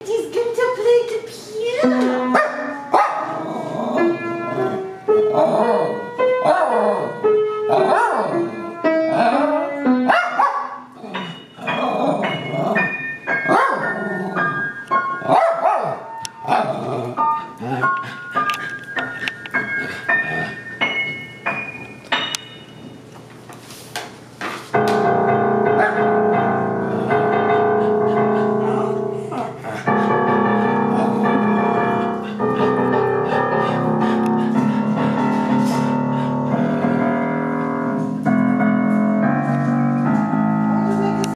He's going to play the piano.